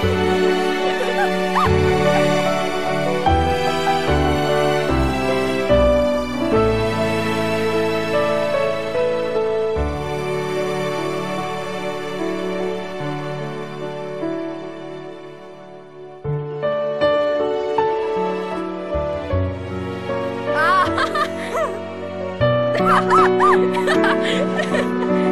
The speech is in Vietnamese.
Oh, 哈哈哈哈哈！